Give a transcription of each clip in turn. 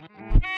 Mm-hmm.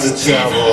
to travel.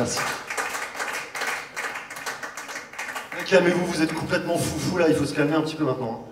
Merci. Calmez-vous, vous êtes complètement foufou là, il faut se calmer un petit peu maintenant. hein.